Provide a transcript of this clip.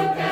Okay.